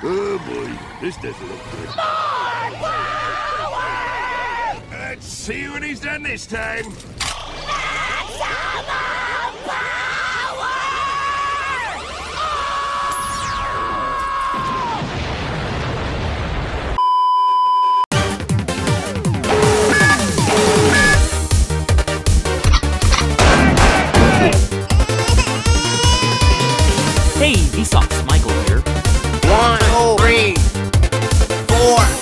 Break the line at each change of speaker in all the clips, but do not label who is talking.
Oh boy, this doesn't look good. More power! Let's see what he's done this time. Power! Hey, Vsauce, Michael. more.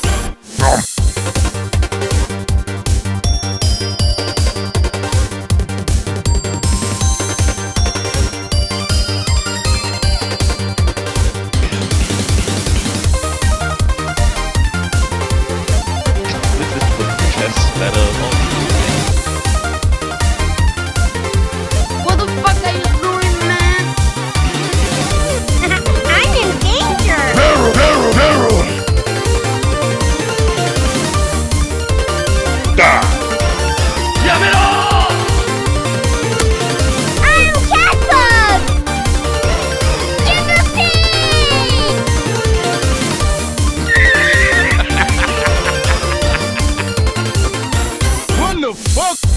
Oh.